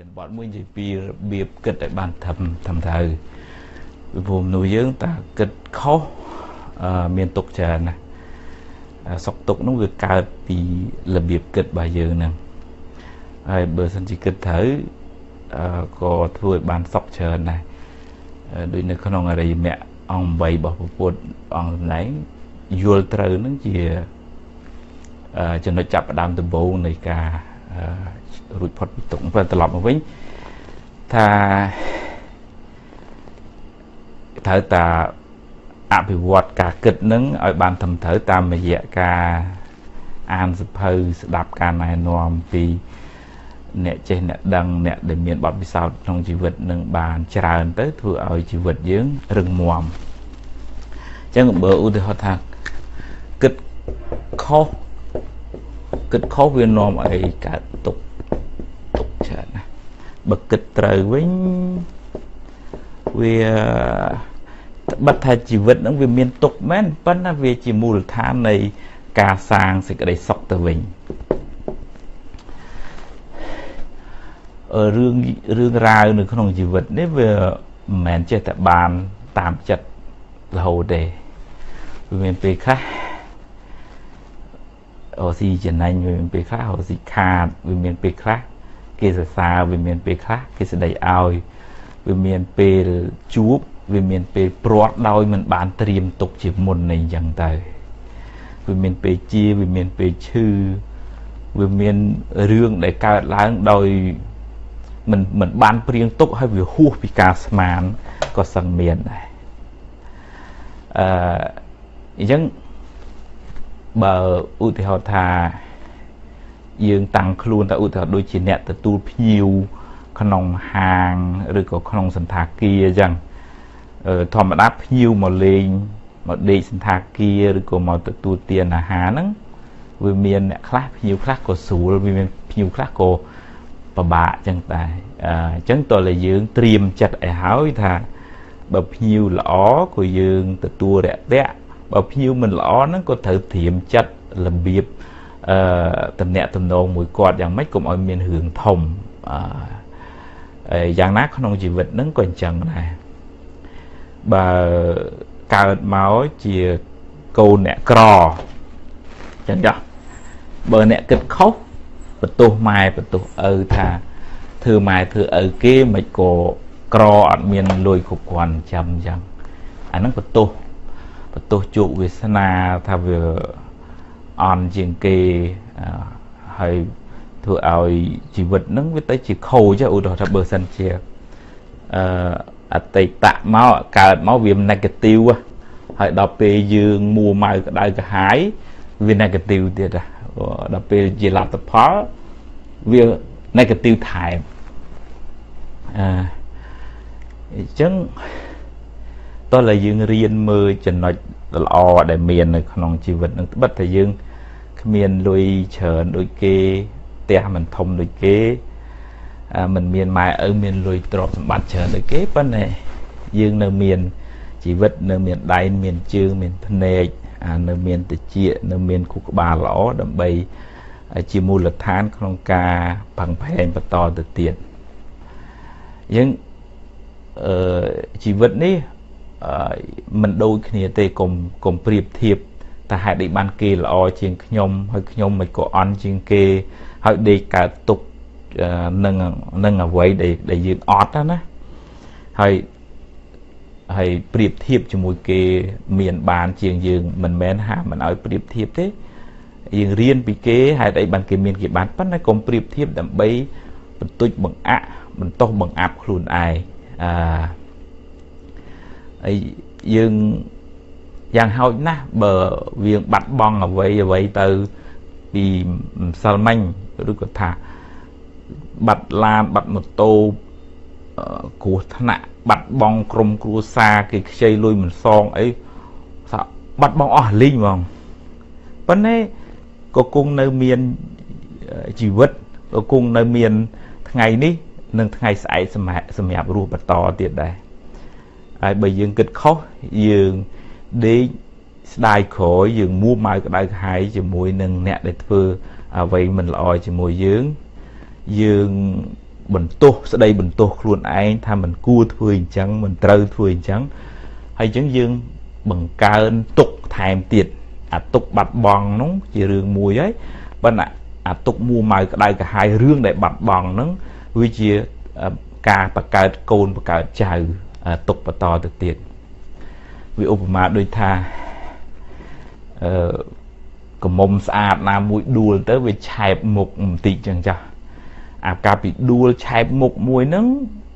ធានបទមួយនិយាយពីរបៀបគិតឲ្យបានត្រឹមត្រឹមត្រូវពីព្រោះមនុស្សយើងតើគិតខុសអឺមានទុកច្រើនណាសុកទុកនោះវាកើតពីរបៀបគិតរបស់យើងហ្នឹងហើយបើសិនជាគិតត្រូវអឺក៏ធ្វើឲ្យបានសុកច្រើនដែរដូចនៅក្នុងអរិយមគ្គអង្គ8របស់ពុទ្ធអង្គសម្ដែងយល់ត្រូវនឹងជាចំណុចចាប់ផ្ដើមដំបូងនៃការ រួចផុតពីទុក្ខព្រោះត្រឡប់មកវិញថាត្រូវតាអភិវឌ្ឍការគិតនឹងឲ្យបានត្រឹមត្រូវតាមរយៈការអានសភៅស្ដាប់ការណែនាំពីអ្នកចេះអ្នកដឹងអ្នកដែលមានបទពិសោធន៍ក្នុងជីវិតនឹងបានច្រើនទៅធ្វើឲ្យជីវិតយើងរឹងមាំអញ្ចឹងបើឧទាហរណ៍ថាគិតខុស គិតខុសវានាំឲ្យកើតទុកទុកច្រើនណាបើគិតត្រូវវិញវាបិទថាជីវិតហ្នឹងវាមានទុកមែនប៉ុន្តែវាជាមូលដ្ឋាននៃការសាងសេចក្តីសុខទៅវិញរឿងរឿងរ៉ាវនៅក្នុងជីវិតនេះវាមិនមែនចេះតែបានតាមចិត្តរហូតទេវាមានពេលខ្លះ អូស៊ីចំណេញវាមានពេលខ្លះអូស៊ីខាតវាមានពេលខ្លះគេសរសើរវាមានពេលខ្លះគេស្ដីឲ្យវាមានពេលជួបវាមានពេលព្រាត់ដោយមិនបានត្រៀមទុកជាមុននេះអញ្ចឹងទៅវាមានពេលជាវាមានពេលឈឺវាមានរឿងដែលកើតឡើងដោយមិនមិនបានព្រៀងទុកហើយវាហួសពីការស្មានក៏សឹងមានដែរអឺអញ្ចឹង បើឧទាហរណ៍ថាយើងតាំងខ្លួនតែឧទាហរណ៍ដូចជាអ្នកទទួលភ្ញៀវក្នុងហាងឬក៏ក្នុងសន្តាគារអញ្ចឹងធម្មតាភ្ញៀវមកលេងមកដេកសន្តាគារឬក៏មកទទួលទានអាហារហ្នឹងវាមានអ្នកខ្លះភ្ញៀវខ្លះក៏ស្រួលវាមានភ្ញៀវខ្លះក៏ពិបាកអញ្ចឹងដែរអញ្ចឹងតើយើងត្រៀមចិត្តឲ្យហើយថាបើភ្ញៀវល្អក៏យើងទទួលរាក់ទាក់ បើភ្ញៀវមិនល្អហ្នឹងក៏ត្រូវត្រៀមចិត្តរបៀបអឺតំណាក់តំណងមួយគាត់យ៉ាងម៉េចកុំឲ្យមានរឿងធំអឺយ៉ាងណាក្នុងជីវិតហ្នឹងក៏អញ្ចឹងដែរបើកើតមកជាកូនអ្នកក្រអញ្ចឹងចុះបើអ្នកគិតខុសបន្ទោសម៉ែបន្ទោសឪថាធ្វើម៉ែធ្វើឪគេមិនក៏ក្រអត់មានលុយគ្រប់គ្រាន់ចាំអញ្ចឹងអាហ្នឹងបន្ទោស បន្ទោសជោគវាសនាថាវាអន់ជាងគេហើយធ្វើឲ្យជីវិតហ្នឹងវាទៅជាខូចឧទាហរណ៍ថាបើសិនជាអឺអតីតមកកើតមកវា negative ហើយដល់ពេលយើងមួម៉ៅក្តៅក្រហាយវា negative ទៀតដល់ពេលជាលទ្ធផលវា negative ថែមអឺអញ្ចឹង តោះតែយើងរៀនមើលចំណុចល្អដែលមាននៅក្នុងជីវិតនឹងត្បិតតែយើងគ្មានលុយច្រើនដូចគេផ្ទះមិនធំដូចគេមិនមានម៉ែឪមានលុយទ្រព្យសម្បត្តិច្រើនដូចគេប៉ុន្តែយើងនៅមានជីវិតនៅមានដៃមានជើងមានភ្នែកនៅមានតិចនៅមានគូក្បាលល្អដើម្បីជាមូលដ្ឋានក្នុងការផឹងផែងបន្តទៅទៀតយើងអឺជីវិតនេះ មិនដូចគ្នាទេកុំកុំប្រៀបធៀបតែហេតុអីបានគេល្អជាងខ្ញុំហើយខ្ញុំមិនក៏អន់ជាងគេហើយដេកកើតទុកនឹងនឹងអ្វីដែលដែលយើងអត់ណាហើយហើយប្រៀបធៀបជាមួយគេមានបានជាងយើងមិនមែនហាមិនឲ្យប្រៀបធៀបទេយើងរៀនពីគេហេតុអីបានគេមានគេបានប៉ុន្តែកុំប្រៀបធៀបដើម្បីបន្ទុចបង្អាក់បន្ទោសបង្អាប់ខ្លួនឯងអឺ ហើយយើងយ៉ាងហោចណាស់បើវាបាត់បង់អ្វីអ្វីទៅពីម្សិលមិញឬក៏ថាបាត់ឡានបាត់ម៉ូតូគ្រោះថ្នាក់បាត់បង់ក្រុមគ្រួសារគេខ្ចីលុយមិនសងអីសាបាត់បង់អស់លីងហ្មងប៉ុន្តែក៏គង់នៅមានជីវិតក៏គង់នៅមានថ្ងៃនេះ និងថ្ងៃស្អែកសម្រាប់រស់បន្តទៀតដែរ ហើយបើយើងគិតខុសយើងដេកស្ដាយក្រោយយើងមួម៉ៅក្តៅក្រហាយជាមួយនឹងអ្នកដែលធ្វើអ្វីមិនល្អជាមួយយើងយើងបន្ទោសស្ដីបន្ទោសខ្លួនឯងថាមិនគួរធ្វើអញ្ចឹងមិនត្រូវធ្វើអញ្ចឹងហើយអញ្ចឹងយើងបង្កើនទុកថែមទៀតអាទុកបាត់បង់នោះជារឿងមួយហើយប៉ុន្តែអាទុកមួម៉ៅក្តៅក្រហាយរឿងដែលបាត់បង់ហ្នឹងវាជាការបង្កើតកូនបង្កើតចៅ ទុកបន្តទៅទៀតវាឧបមាដូចថាអឺកមុំស្អាតណាមួយដួលទៅវាឆែបមុខបន្តិចចឹងចាស់អាការពីដួលឆែបមុខមួយហ្នឹង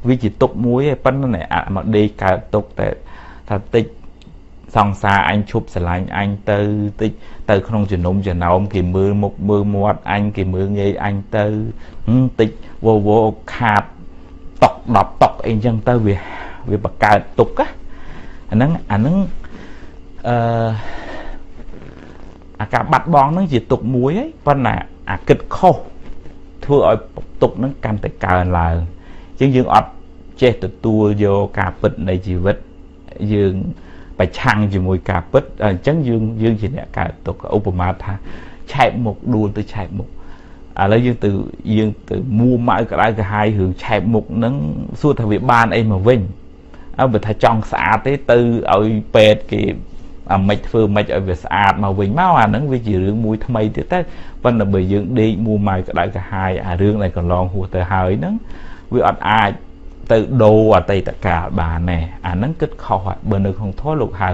វាជាទុកមួយឯប៉ុន្តែអាមកដេកកើតទុកតែថាតិចសង្សារអញឈប់ស្រឡាញ់អញទៅតិចទៅក្នុងជំនុំចំណោមគេមើលមុខមើលមាត់អញគេមើលងាយអញទៅតិចវវខាតតក់10តក់អីចឹងទៅវា វាបកើតទុកណាអាហ្នឹងអាហ្នឹងអឺអាការបាត់បង់ហ្នឹងជាទុកមួយហើយប៉ុន្តែអាគិតខុសធ្វើឲ្យទុកហ្នឹងកាន់តែកើនឡើងអញ្ចឹងយើងអត់ចេះទទួលយកការពិតនៃជីវិតយើងប្រឆាំងជាមួយការពិតអញ្ចឹងយើងយើងជាអ្នកកើតទុកឧបមាថាឆែកមុខដួលទៅឆែកមុខឥឡូវយើងទៅយើងទៅមួម៉ៅក្តៅក្រហាយរឿងឆែបមុខហ្នឹងសួរថាវាបានអីមកវិញអើ បើថាចង់ស្អាតទេទៅឲ្យពេទ្យគេអាមិនធ្វើមិនឲ្យវាស្អាតមកវិញមកអាហ្នឹងវាជារឿងមួយថ្មីទៀតទៅប៉ុន្តែបើយើងដេកមួម៉ៅក្តៅក្រហាយអារឿងដែលកន្លងហួសទៅហើយហ្នឹងវាអត់អាចទៅដូរអតីតកាលបានទេអាហ្នឹងគិតខុសបើនៅក្នុងធម៌លោកហៅ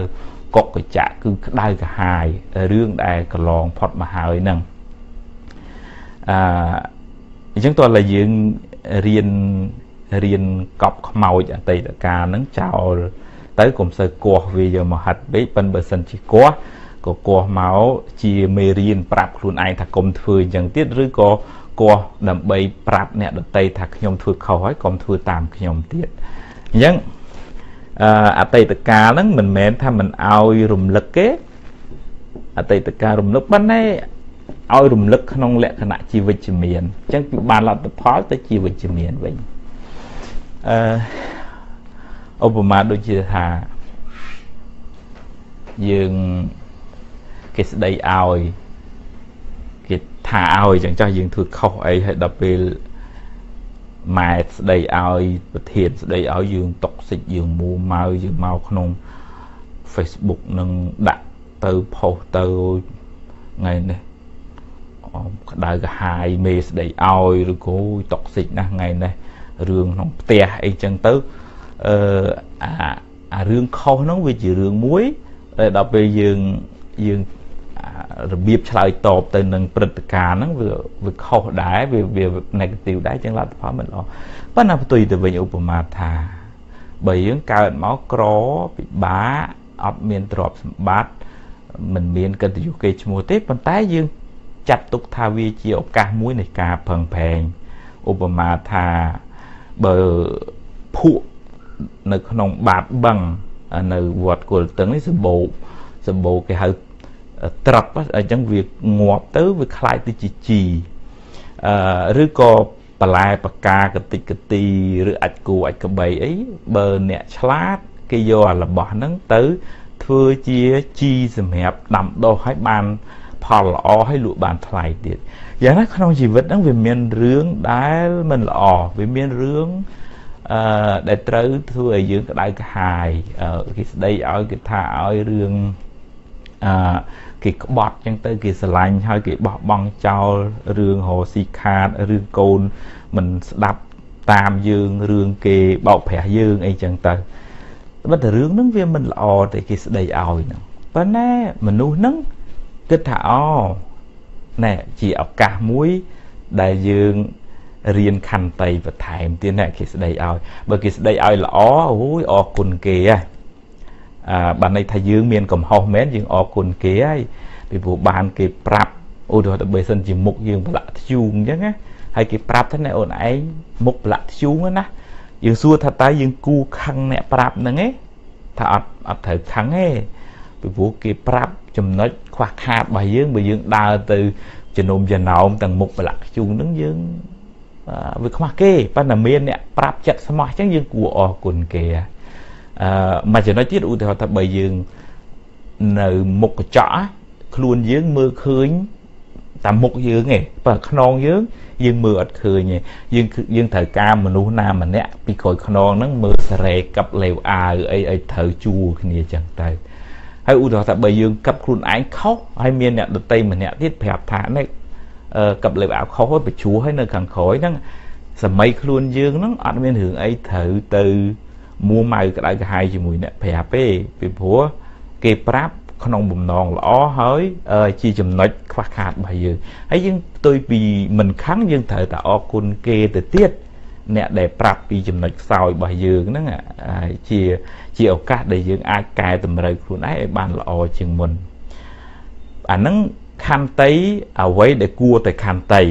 កុកកចៈគឺក្តៅក្រហាយរឿងដែលកន្លងផុតមកហើយហ្នឹងអឺអញ្ចឹងតើឡើយយើងរៀន រៀនកប់ខ្មោចអតីតកាលហ្នឹងចោលទៅកុំសូវគាស់វាយកមកហាត់ពេកប៉ិនបើសិនជាគាស់ក៏គាស់មកជាមេរៀនប្រាប់ខ្លួនឯងថាកុំធ្វើអញ្ចឹងទៀតឬក៏គាស់ដើម្បីប្រាប់អ្នកដតីថាខ្ញុំធ្វើខុសហើយកុំធ្វើតាមខ្ញុំទៀតអញ្ចឹងអតីតកាលហ្នឹងមិនមែនថាមិនអោយរំលឹកទេអតីតកាលរំលឹកប៉ុន្តែឲ្យរំលឹកក្នុងលក្ខណៈជាវិជ្ជមានអញ្ចឹងគឺបានលទ្ធផលទៅជាវិជ្ជមានវិញ អឺឧបមាដូចជាថាយើងគេស្ដីឲ្យគេថាឲ្យចឹងចោះយើងធ្វើខុសអីហើយដល់ពេលម៉ែស្ដីឲ្យប្រធានស្ដីឲ្យយើងតុកសិចយើងមួម៉ៅយើងមកក្នុង Facebook នឹងដាក់ទៅផុសទៅថ្ងៃនេះក្តៅក្រហាយមេស្ដីឲ្យឬក៏តុកសិចណាស់ថ្ងៃនេះ រឿងក្នុងផ្ទះអីចឹងទៅអឺអាអារឿងខុសហ្នឹងវាជារឿងមួយតែដល់ពេលយើងយើងរបៀបឆ្លើយតបទៅនឹងព្រឹត្តិការណ៍ហ្នឹងវាវាខុសដែរវាវា negative ដែរចឹងលទ្ធផលមិនល្អប៉ុន្តែផ្ទុយទៅវិញឧបមាថាបើយើងកើតមកក្រពិបាកអត់មានទ្រព្យសម្បត្តិមិនមានកិត្តិយសគេឈ្មោះទេប៉ុន្តែយើងចាត់ទុកថាវាជាឱកាសមួយនៃការផឹងប្រែងឧបមាថា បើភក់នៅក្នុងបាតបឹងនៅវត្តគុលតឹងនេះសម្បូរសម្បូរគេហៅត្រឹបអញ្ចឹងវាងាប់ទៅវាคล้ายទៅជាជីអឺឬក៏បន្លែបកាកតិចកទីឬអាចគូអាចក្បីអីបើអ្នកឆ្លាតគេយកអារបស់ហ្នឹងទៅធ្វើជាជីសម្រាប់ដាំដុះឲ្យបាន ផលល្អហើយលក់បានថ្លៃទៀតយ៉ាងណាក្នុងជីវិតហ្នឹងវាមានរឿងដែលមិនល្អវាមានរឿងអឺដែលត្រូវធ្វើឲ្យយើងក្តៅក្រហាយគេស្ដីឲ្យគេថាឲ្យរឿងអឺគេក្បត់ចឹងទៅគេស្រឡាញ់ហើយគេបោះបង់ចោលរឿងរស៊ីខាតរឿងកូនមិនស្ដាប់តាមយើងរឿងគេបោកប្រាស់យើងអីចឹងទៅប៉ុន្តែរឿងហ្នឹងវាមិនល្អតែគេស្ដីឲ្យហ្នឹងប៉ុន្តែមនុស្សហ្នឹង គិតថាអូណែជាឱកាសមួយដែលយើងរៀនខន្តីបន្ថែមទៀតណែគេស្ដីឲ្យបើគេស្ដីឲ្យល្អអូយអរគុណគេហ៎អឺបានន័យថាយើងមានកំហុសមែនយើងអរគុណគេហើយពីព្រោះបានគេប្រាប់ឧទាហរណ៍ទៅបើសិនជាមុខយើងប្រឡាក់ធ្យូងអញ្ចឹងណាហើយគេប្រាប់ថាណែអូនឯងមុខប្រឡាក់ធ្យូងណាយើងសួរថាតើយើងគូខឹងអ្នកប្រាប់ហ្នឹងឯងថាអត់អត់ត្រូវខឹងទេពីព្រោះគេប្រាប់ ចំណុចខ្វះខាតរបស់យើងបើយើងដើរទៅជំនុំចំណោមទាំងមុខប្រឡាក់ខ្ជូងហ្នឹងយើងវាខ្មាស់គេប៉ុន្តែមានអ្នកប្រាប់ចិត្តស្មោះអញ្ចឹងយើងគួរអរគុណគេអឺមួយចំណុចទៀតឧទាហរណ៍ថាបើយើងនៅមុខកញ្ចក់ខ្លួនយើងមើលឃើញតាមមុខយើងឯងបើខ្នងយើងយើងមើលអត់ឃើញទេយើងយើងត្រូវការមនុស្សណាម្នាក់ពីក្រោយខ្នងហ្នឹងមើលសារ៉េកັບលេវអាវអីអីត្រូវជួគ្នាចឹងទៅ ហើយឧទាហរណ៍ថាបើយើងកັບខ្លួនឯងខុសហើយមានអ្នកដតីម្នាក់ទៀតប្រាប់ថានេះកັບលេវអាវខុសហើយបញ្ជួហើយនៅខាងក្រោយហ្នឹងសម័យខ្លួនយើងហ្នឹងអត់មានរឿងអីត្រូវទៅមួម៉ៅក្តៅក្រហាយជាមួយអ្នកប្រាប់ទេពីព្រោះគេប្រាប់ក្នុងបំណងល្អហើយជាចំណុចខ្វះខាតរបស់យើងហើយយើងផ្ទុយពីមិនខឹងយើងត្រូវតែអរគុណគេទៅទៀតអ្នកដែលប្រាប់ពីចំណុចខ្សោយរបស់យើងហ្នឹងជា ជាឱកាសដែលយើងអាចកែតម្រូវខ្លួនឯងឲ្យបានល្អជាងមុនអាហ្នឹងខន្តីអ្វីដែលគួរតែខន្តី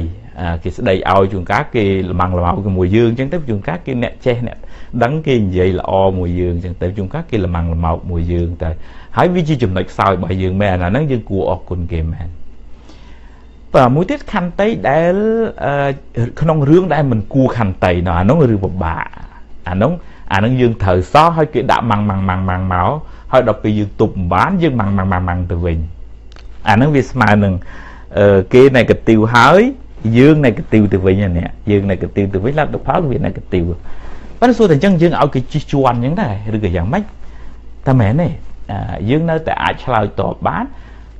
គេស្ដីឲ្យជួនកាលគេលំងលមៅជាមួយយើងអញ្ចឹងទៅជួនកាលគេអ្នកចេះអ្នកដឹងគេនិយាយល្អមួយយើងអញ្ចឹងទៅជួនកាលគេលំងលមៅមួយយើងទៅហើយវាជាចំណុចខ្សោយរបស់យើងមែនអាហ្នឹងយើងគួរអរគុណគេមែនបាទមួយទៀតខន្តីដែលក្នុងរឿងដែលមិនគួរខន្តីនោះអានោះរឿងពិបាកអានោះ អានឹងយើងត្រូវសោះឲ្យគេដាក់ម៉ាំងម៉ាំងម៉ាំងម៉ាំងមកហើយដល់ពេលយើងទប់មិនបានយើងម៉ាំងម៉ាំងម៉ាំងម៉ាំងទៅវិញអានឹងវាស្មើនឹងគេ negative ហើយយើង negative ទៅវិញនេះយើង negative ទៅវិញលទ្ធផលវា negative ប៉ុន្តែសួរតែអញ្ចឹងយើងឲ្យគេជិះជាន់អញ្ចឹងដែរឬក៏យ៉ាងម៉េចតែមែនទេយើងនៅតែអាចឆ្លើយតបបាន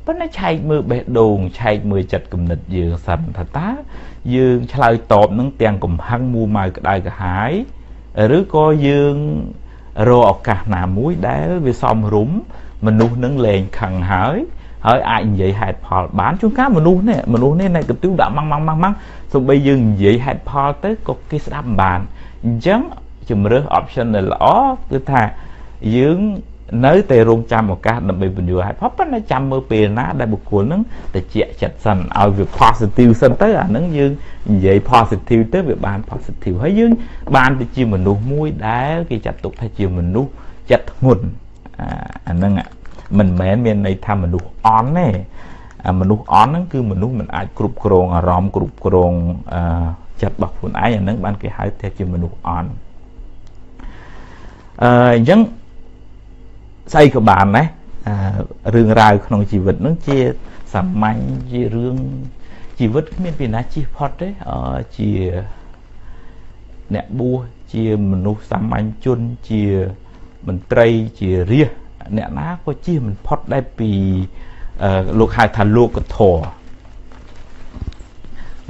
ប៉ុន្តែឆែកមើលបេះដូងឆែកមើលចិត្តគំនិតយើងសិនថាតើយើងឆ្លើយតបនឹងទាំងកំហឹងមួម៉ៅក្តៅក្រហាយ ឬក៏យើងរកឱកាសណាមួយដែលវាសមរម្យមនុស្សនឹងលែងខឹងហើយហើយអាចនិយាយហេតុផលបានជួនកាលមនុស្សនេះមនុស្សនេះនៅកន្ទិវដាក់ម៉ាំងម៉ាំងម៉ាំងម៉ាំងសូម្បីយើងនិយាយហេតុផលទៅក៏គេស្ដាប់មិនបានអញ្ចឹងជំរើស option ដែលល្អគឺថាយើង នៅតែរងចាំឱកាសដើម្បីបញ្យល់ហេតុផលប៉ុន្តែចាំមើលពេលណាដែលបុគ្គលនឹងតិចចិត្តសិនឲ្យវា positive សិនទៅអានឹងយើងនិយាយ positive ទៅវាបាន positive ហើយយើង បានទៅជាមនុស្សមួយដែលគេចាត់ទុកថាជាមនុស្សចិត្តធ្ងន់អានឹងមិនមែនមានន័យថាមនុស្សអន់ទេមនុស្សអន់ហ្នឹងគឺមនុស្សមិនអាចគ្រប់គ្រងអារម្មណ៍គ្រប់គ្រងចិត្តរបស់ខ្លួនឯងអានឹងបានគេហៅថាជាមនុស្សអន់អឺអញ្ចឹង ស្អីក៏បានដែររឿងរ៉ាវក្នុងជីវិតនឹងជាសាមញ្ញជារឿងជីវិតគ្មានពីណាជិះផុតទេជាអ្នកបួសជាមនុស្សសាមញ្ញជនជាមន្ត្រីជារាជអ្នកណាក៏ជិះមិនផុតដែរពីលោកហៅថាលោកធរ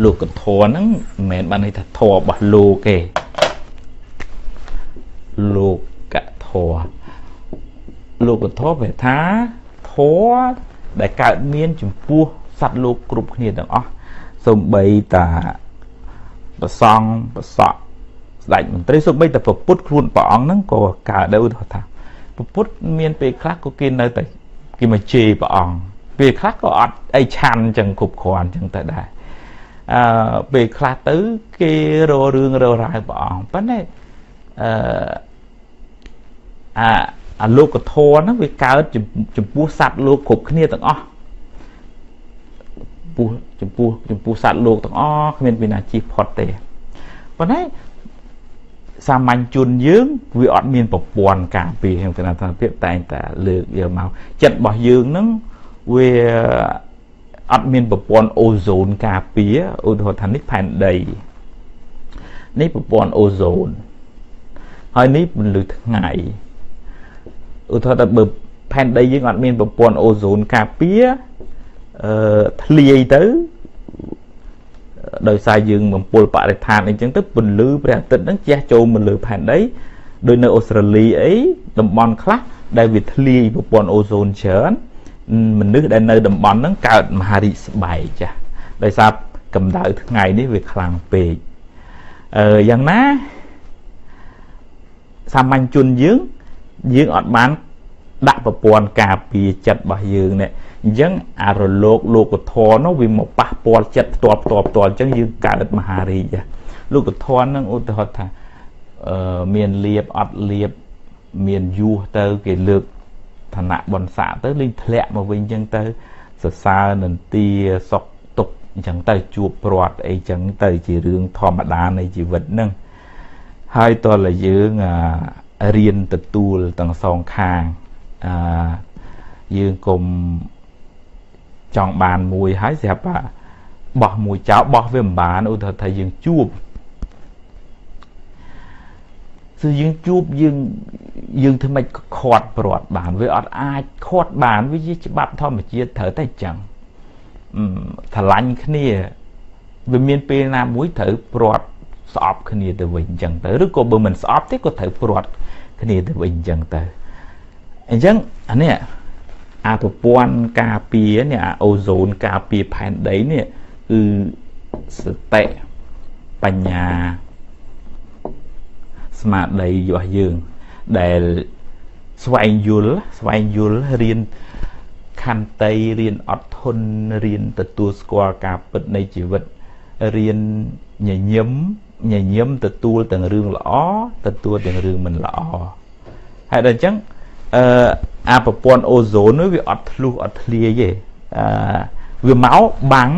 លោកធរហ្នឹងមិនមែនបានន័យថាធររបស់លោកទេលោកធរ លោកធម៌ប្រែថាធម៌ដែលកើតមានចំពោះសត្វលោកគ្រប់គ្នាទាំងអស់សំបីតាប្រសង់ប្រសក់ស្ដេចមន្ត្រីសំបីតាប្រពុតខ្លួនព្រះអង្គហ្នឹងក៏កើតដែរឧទាហរណ៍ថាប្រពុតមានពេលខ្លះក៏គេនៅតែគេមកជេរព្រះអង្គពេលខ្លះក៏អត់អីឆាន់ចឹងគ្រប់គ្រាន់ចឹងទៅដែរអឺពេលខ្លះទៅគេរករឿងរករាវព្រះអង្គប៉ុន្តែអឺអា អាលោកធម៌ហ្នឹងវាកើតចំពោះសត្វលោកគ្រប់គ្នាទាំងអស់ពោះចំពោះចំពោះសត្វលោកទាំងអស់គ្មានពីណាជិះផុតទេប៉ុន្តែសាមញ្ញជនយើងវាអត់មានប្រព័ន្ធការពារក្នុងគណៈថាភាពតែងតែលើកយកមកចិត្តរបស់យើងហ្នឹងវាអត់មានប្រព័ន្ធអូโซนការពារឧទាហរណ៍ថានេះផែនដីនេះប្រព័ន្ធអូโซนហើយនេះពន្លឺថ្ងៃ ឧទាហរណ៍ដល់បើផែនដីយើងអត់មានប្រព័ន្ធអូហ្សូនការពារអឺធ្លាយទៅដោយសារយើងបំពុលបរិស្ថានអីចឹងទៅពន្លឺព្រះអាទិត្យហ្នឹងជះចូលមកលើផែនដីដោយនៅអូស្ត្រាលីអីតំបន់ខ្លះដែលវាធ្លាយប្រព័ន្ធអូហ្សូនច្រើនមនុស្សដែលនៅតំបន់ហ្នឹងកើតមហារីកស្បែកចាស់ដោយសារកម្ដៅថ្ងៃនេះវាខ្លាំងពេកអឺយ៉ាងណាសាមញ្ញជនយើង យើងអត់បានដាក់ប្រព័ន្ធការពារចិត្តរបស់យើងនេះអញ្ចឹងអារលកលោកធរនោះវាមកប៉ះពាល់ចិត្តផ្ទាល់ផ្ទាល់ផ្ទាល់អញ្ចឹងយើងកើតមហារីកលោកធរនឹងឧទាហរណ៍ថាអឺមានលៀបអត់លៀបមានយុះទៅគេលើកឋានៈបនស័កទៅលេងធ្លាក់មកវិញអញ្ចឹងទៅសរសើរនន្ទាសុកទុកអញ្ចឹងទៅជួបព្រាត់អីចឹងទៅជារឿងធម្មតានៃជីវិតហ្នឹងហើយតើយើងអា រៀនទទួលទាំងសងខាងអឺយើងកុំចង់បានមួយហើយស្រាប់ថាបោះមួយចោលបោះវាមិនបានឧទាហរណ៍ថាយើងជួបគឺយើងជួបយើងយើងធ្វើម៉េចខាត់ព្រាត់បានវាអត់អាចខាត់បានវាជាច្បាប់ធម្មជាតិត្រូវតែអញ្ចឹងឆ្លាញ់គ្នាវាមានពេលណាមួយត្រូវព្រាត់ ស្អប់គ្នាទៅវិញអញ្ចឹងទៅឬក៏បើមិនស្អប់ទេក៏ត្រូវព្រាត់គ្នាទៅវិញអញ្ចឹងទៅអញ្ចឹងអានេះអាប្រព័ន្ធការពារនេះអាអូសូនការពារផែនដីនេះគឺសតិបញ្ញាស្មារតីរបស់យើង ដែលស្វែងយល់ស្វែងយល់រៀនខន្តីរៀនអត់ធន់រៀនទទួលស្គាល់ការពិតនៃជីវិតរៀនញញឹម ញញឹមទទួលទាំងរឿងល្អទទួលទាំងរឿងមិនល្អហើយដល់អញ្ចឹងអឺអាប្រព័ន្ធអូโซននោះវាអត់ធ្លុះអត់ធ្លាយទេអឺវាមកបាំង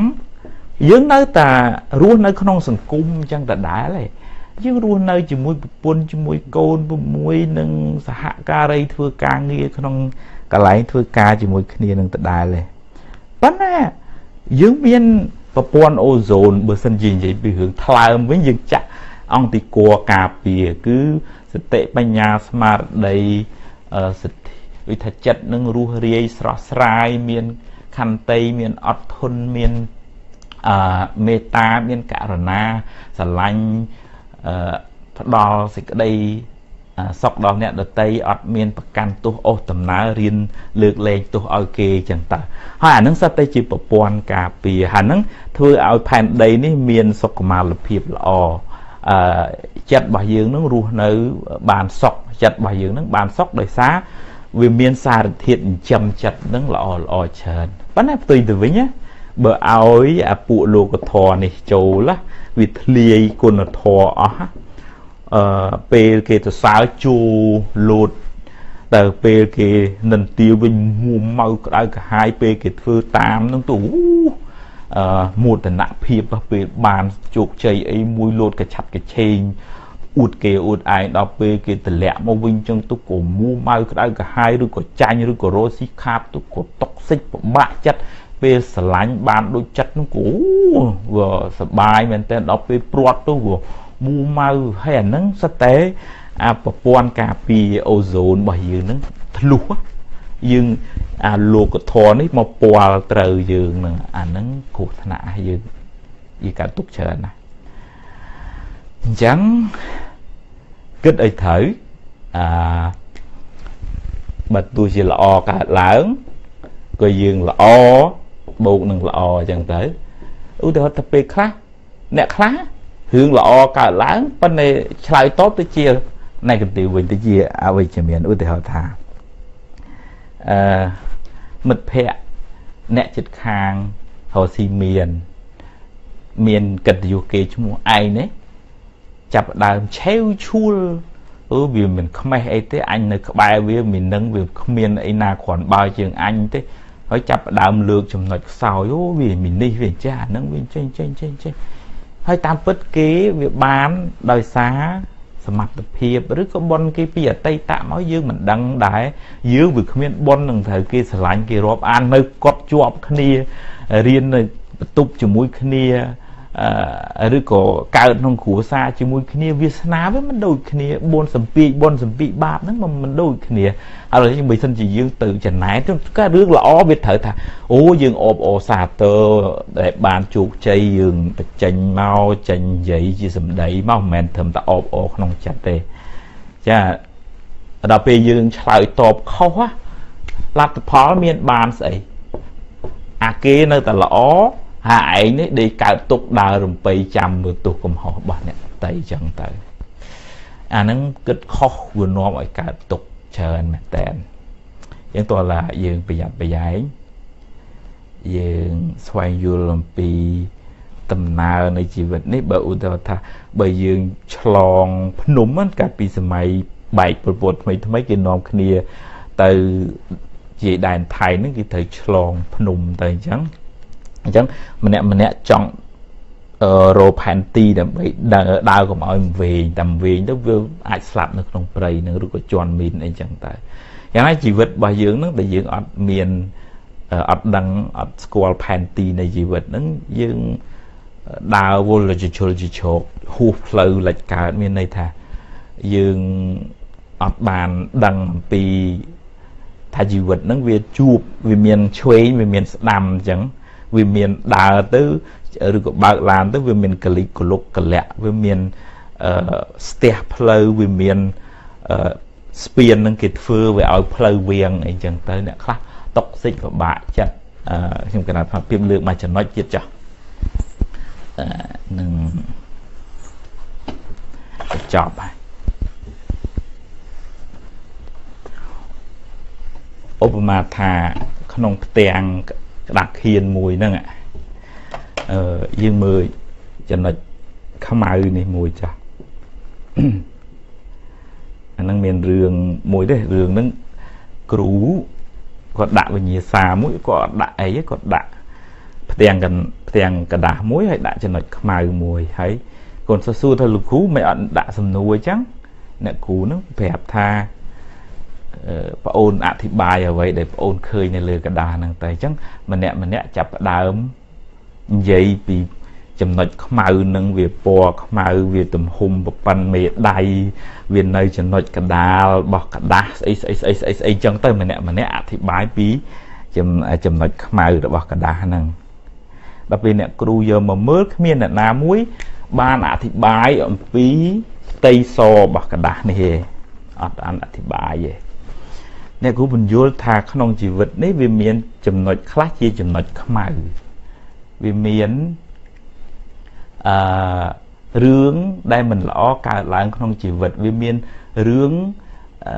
យើងនៅតែរស់នៅក្នុងសង្គមអញ្ចឹងដដែលឯងយើងរស់នៅជាមួយប្រពន្ធជាមួយកូនជាមួយនឹងសហការីធ្វើការងារក្នុងកន្លែងធ្វើការជាមួយគ្នានឹងដដែលទេប៉ុន្តែយើងមាន ប្រព័ន្ធអូโซនបើសិនជានិយាយពីរឿងថ្លើមវិញយើងចាក់អង្គតិកការពារគឺសតិបញ្ញាស្មារតីសិទ្ធិវិថាចិត្តនឹងរស់រាយស្រស់ស្រាយមានខន្តីមានអត់ធន់មានអឺមេត្តាមានករណាស្រឡាញ់អឺផ្ដល់សេចក្តី សុខដល់អ្នកដតីអត់មានប្រកាន់ទោសអូសដំណើររៀនលើកលែងទោសឲ្យគេចឹងតើហើយអានឹងសិតតែជាប្រព័ន្ធការពារហើយនឹងធ្វើឲ្យផែនដីនេះមានសុខុមាលភាពល្អអឺចិត្តរបស់យើងនឹងរស់នៅបានសុខចិត្តរបស់យើងនឹងបានសុខដោយសារវាមានសារធាតុចិញ្ចឹមចិត្តនឹងល្អល្អច្រើនប៉ុន្តែផ្ទុយទៅវិញណាបើឲ្យអាពួកលោកធរនេះចូលវាធ្លាយគុណធម៌អស់ អឺពេលគេទៅសើជូលោតតែពេលគេនិន្ទាវិញមួម៉ៅក្តៅក្រហាយពេលគេធ្វើតាមនឹងទៅអឺមោទនភាពពេលបានជោគជ័យអីមួយលោតកឆាត់កឆេងអួតគេអួតឯងដល់ពេលគេតម្លាក់មកវិញចឹងទៅក៏មួម៉ៅក្តៅក្រហាយឬក៏ចាញ់ឬក៏រោស៊ីខាបទៅក៏តុកសិចពិបាកចិត្តពេលស្រឡាញ់បានដូចចិត្តនោះគូវាសបាយមែនតើដល់ពេលព្រាត់ទៅវា មូម៉ៅហើយអាហ្នឹងសិតតែអាប្រព័ន្ធការពារអូโซនរបស់យើងហ្នឹងធ្លុះយើងអាលោកធរនេះមកពាល់ត្រូវយើងនឹងអាហ្នឹងគ្រោះថ្នាក់យើងយើងកើតទុកច្រើនណាស់អញ្ចឹងគិតអីត្រូវអាបើទោះជាល្អកើតឡើងក៏យើងល្អបូកនឹងល្អអញ្ចឹងទៅឧទាហរណ៍ថាពេលខ្លះអ្នកខ្លះ រឿងល្អកើតឡើងប៉ុន្តែឆ្លើយតបទៅជា negative វិញទៅជាអវិជ្ជមានឧទាហរណ៍ថាអឺមិត្តភ័ក្តិអ្នកចិត្តខាងរស់ស៊ីមាន មានកិត្តិយសគេឈ្មោះឯងនេះចាប់ដើមឆេវឈួលអឺវាមិនខ្មេះអីទេអញនៅក្បែរវាមិននឹងវាគ្មានអីណាគ្រាន់បើជាងអញទេហើយចាប់ផ្ដើមលើកចំណុចខ្សោយអូវាមីនេះវាចេះអានឹងវាចេះចេះចេះចេះ ហើយតាមពិតគេវាបានដោយសារសមត្ថភាពឬក៏ប៉ុនគេពីអតីតមកយើងមិនដឹងដែរយើងវាគ្មានប៉ុននឹងត្រូវគេស្រឡាញ់គេរាប់អាននៅកត់ជាប់គ្នារៀននៅបន្ទប់ជាមួយគ្នា ឬក៏កើតក្នុងគ្រួសារជាមួយគ្នាវាសនាវាមិនដូចគ្នាបនសម្ពីបនសម្ពីបាបហ្នឹងមិនដូចគ្នាហើយបើមិនសិនជាយើងទៅចំណែកក៏រឿងល្អវាត្រូវថាអូយើងអបអសាទរដែលបានជោគជ័យយើងបញ្ចេញមកចេញនិយាយជាសម្ដីមកមិនមែនត្រឹមតែអបអក្នុងចិត្តទេចាដល់ពេលយើងឆ្លើយតបខុសលទ្ធផលមានបានស្អីអាគេនៅតែល្អ ហើយឯងនេះដេកកើតទុកដើររំពៃចាំមើលទោសកំហុសរបស់អ្នកតីចឹងទៅអាហ្នឹងគិតខុសវានាំឲ្យកើតទុកច្រើនមែនតើយើងតើឡាយើងប្រយ័ត្នប្រយែងយើងស្វែងយល់អំពីដំណើរនៃជីវិតនេះបើឧទាហរណ៍ថាបើយើងឆ្លងភ្នំហ្នឹងកាលពីសម័យបែកប្រពន្ធថ្មីថ្មីគេនាំគ្នាទៅជាដែនថៃហ្នឹងគេត្រូវឆ្លងភ្នំទៅអញ្ចឹង អញ្ចឹងម្នាក់ម្នាក់ចង់រោផែនទីដើម្បីដើរដើរកុំឲ្យវែងតាមវែងទៅវាអាចស្លាប់នៅក្នុងព្រៃនឹងឬក៏ជន់មីនអីចឹងតែយ៉ាងណាជីវិតរបស់យើងនឹងដែលយើងអត់មានអត់ដឹងអត់ស្គាល់ផែនទីនៃជីវិតហ្នឹងយើងដើរវល់ជាជលជាជោកហួសផ្លូវលិចកើតមានន័យថាយើងអត់បានដឹងអំពីថាជីវិតហ្នឹងវាជួបវាមានឆ្វេងវាមានស្ដាំអញ្ចឹង វាមានដើរទៅឬក៏បើកឡានទៅវាមានកលិកកលុកកលាក់វាមានអឺស្ទះផ្លូវវាមានអឺស្ពាននឹងគេធ្វើវាឲ្យផ្លូវវៀងអីចឹងទៅអ្នកខ្លះតុកសិចពិបាកចិត្តអឺខ្ញុំកណាត់ថាពីលើកមកចំណុចទៀតចាស់អឺនឹងចប់ហើយឧបមាថាក្នុងផ្ទាំង ក្តាប់ខៀនមួយហ្នឹងអឺយើងមើលចំណុចខ្មៅនេះមួយចាស់អាហ្នឹងមានរឿងមួយទេរឿងហ្នឹងគ្រូគាត់ដាក់វិញ្ញាសាមួយគាត់អត់ដាក់អីគាត់ដាក់ផ្ទាំងកផ្ទាំងกระดาษមួយហើយដាក់ចំណុចខ្មៅមួយហើយកូនសិស្សសួរថាលោកគ្រូមិនអត់ដាក់សំណួរអញ្ចឹងអ្នកគ្រូហ្នឹងប្រាប់ថា ប្អូនអធិប្បាយអ្វីដែលប្អូនឃើញនៅលើกระดาษហ្នឹងតែអញ្ចឹងម្នាក់ម្នាក់ចាប់ផ្ដើមនិយាយពីចំណុចខ្មៅនឹងវាពណ៌ខ្មៅវាទំហំប្រប៉ិនមេដៃវានៅចំណុចកដាលរបស់กระดาษស្អីស្អីស្អីស្អីស្អីចឹងទៅម្នាក់ម្នាក់អធិប្បាយពីចំណុចខ្មៅរបស់กระดาษហ្នឹងដល់ពេលអ្នកគ្រូយកមកមើលគ្មានអ្នកណាមួយ បានអធិប្បាយអំពីផ្ទៃសរបស់กระดาษនេះទេអត់បានអធិប្បាយទេ អ្នកគ្រូបញ្យល់ថាក្នុងជីវិតនេះវាមាន ចំណុចខ្លះជាចំណុចខ្មៅវាមានអឺរឿងដែលមិនល្អកើតឡើងក្នុងជីវិតវាមានរឿងអឺ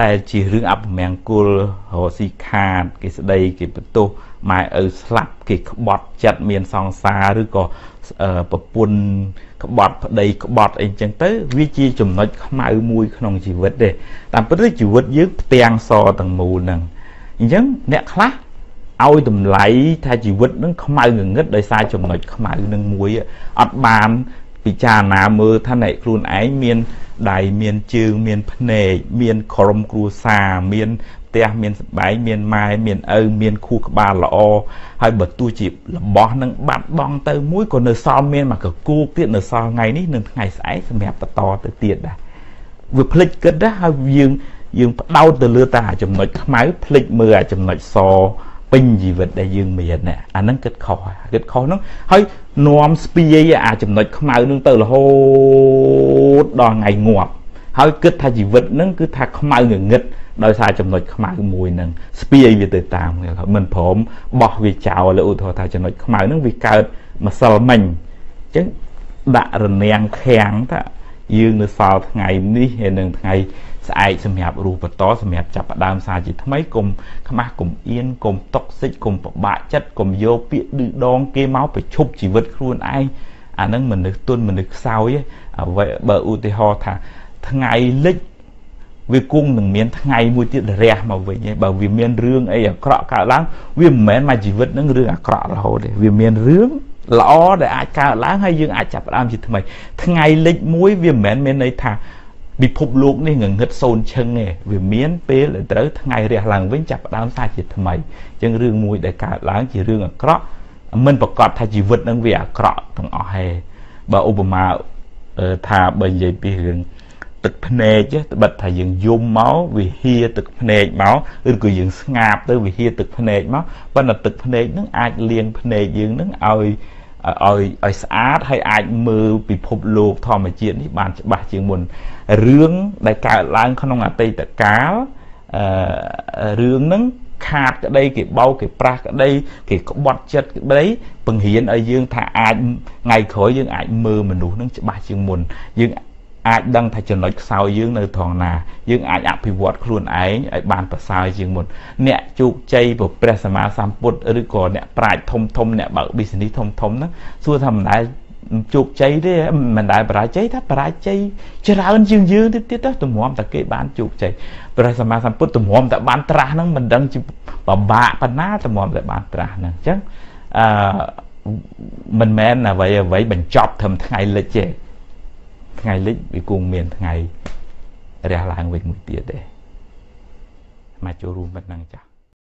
ដែលជារឿងអពមង្គលរស៊ីខាត គេស្ដីគេបន្ទោសម៉ែឪស្លាប់គេក្បត់ចិត្តមានសង្សារឬក៏ប្រពន្ធក្បត់ប្តីក្បត់អីចឹងទៅ វាជាចំណុចខ្មៅមួយក្នុងជីវិតទេតាមពិតជីវិតយើងផ្ទាំងសទាំងមូលហ្នឹងអញ្ចឹងអ្នកខ្លះឲ្យតម្លៃថាជីវិតនឹងខ្មៅងងឹតដោយសារចំណុចខ្មៅនឹងមួយអត់បាន ពិចារណាមើលថាអ្នកខ្លួនឯងមានដៃមានជើងមានភ្នែកមានក្រុមគ្រួសារមានផ្ទះមានសបែងមានម៉ែមានឪមានខួរក្បាលល្អហើយបើទោះជារបស់នឹងបាត់បង់ទៅមួយក៏នៅសល់មានមកកគូកទៀតនៅសល់ថ្ងៃនេះនិងថ្ងៃស្អែកសម្រាប់បន្តទៅទៀតដែរវាភ្លេចគិតដែរហើយយើងយើងផ្ដោតទៅលើតែចំណុចខ្មៅភ្លេចមើលអាចំណុចស ពេញជីវិតដែលយើងមានណាអាហ្នឹងគិតខុសគិតខុសហ្នឹងហើយនាំស្ពាយអាចំណុចខ្មៅហ្នឹងទៅរហូតដល់ថ្ងៃងាប់ហើយគិតថាជីវិតហ្នឹងគឺថាខ្មៅងងឹតដោយសារចំណុចខ្មៅមួយហ្នឹងស្ពាយវាទៅតាមមិនព្រមបោះវាចោលឧទាហរណ៍ថាចំណុចខ្មៅហ្នឹងវាកើតម្សិលមិញអញ្ចឹងដាក់រនាំងខាំងថាយើងនៅសល់ថ្ងៃនេះហើយនឹងថ្ងៃ ស្អែកសម្រាប់រស់បន្តសម្រាប់ចាប់ផ្ដើមសារជាថ្មីកុំខ្មាស់កុំអៀនកុំតុកសិចកុំប្របាក់ចិត្តកុំយកពាក្យឌឺដងគេមកប្រឈប់ជីវិតខ្លួនឯងអានឹងមនុស្សទុនមនុស្សខ្សោយអ្វីបើឧទាហរណ៍ថាថ្ងៃលិចវាគង់នឹងមានថ្ងៃមួយទៀតរះមកវិញឯងបើវាមានរឿងអីអាក្រក់កើតឡើងវាមិនមែនមកជីវិតនឹងរឿងអាក្រក់រហូតទេវាមានរឿងល្អដែលអាចកើតឡើងហើយយើងអាចចាប់ផ្ដើមជាថ្មីថ្ងៃលិចមួយវាមិនមែនមានន័យថា ពិភពលោកនេះងងឹតសូនឈឹងទេវាមានពេលដែលត្រូវថ្ងៃរះឡើងវិញចាប់ផ្ដើមសាជាថ្មីអញ្ចឹងរឿងមួយដែលកើតឡើងជារឿងអាក្រក់មិនប្រកាសថាជីវិតនឹងវាអាក្រក់ទាំងអស់ទេបើឧបមាថាបើនិយាយពីរឿងទឹកភ្នែកត្បិតថាយើងយំមកវាហៀទឹកភ្នែកមកឬក៏យើងស្ងាបទៅវាហៀទឹកភ្នែកមកប៉ុន្តែទឹកភ្នែកនឹងអាចលាងភ្នែកយើងនឹងឲ្យឲ្យឲ្យស្អាតហើយអាចមើលពិភពលោកធម្មជាតិនេះបានច្បាស់ជាងមុន រឿងដែលកើតឡើងក្នុងអតីតកាលអឺរឿងហ្នឹងខាតក្តីគេបោកគេប្រាស់ក្តីគេក្បត់ចិត្តក្តីបង្រៀនឲ្យយើងថាអាចថ្ងៃក្រោយយើងអាចមើលមនុស្សនឹងច្បាស់ជាងមុនយើងអាចដឹងថាចំណុចខ្សោយយើងនៅត្រង់ណាយើងអាចអភិវឌ្ឍខ្លួនឯងឲ្យបានប្រសើរជាងមុនអ្នកជោគជ័យព្រះសម្មាសម្ពុទ្ធឬក៏អ្នកប្រាជ្ញធំធំអ្នកបើក business ធំធំហ្នឹងសួរថាមិនដែល ជោគជ័យទេមិនដែលបរាជ័យថាបរាជ័យច្រើនជាងយើងទៀតទៀតទៅតម្រាំតែគេបានជោគជ័យព្រះសម្មាសម្ពុទ្ធតម្រាំតែបានត្រាស់ហ្នឹងមិនដឹងជាពិបាកប៉ុណ្ណាតម្រាំតែបានត្រាស់ហ្នឹងអញ្ចឹងអឺមិនមែនអ្វីអ្វីបញ្ចប់ត្រឹមថ្ងៃលិចទេថ្ងៃលិចវាគង់មានថ្ងៃរះឡើងវិញមួយទៀតដែរមកចូលរួមប៉ុណ្ណឹងចាស់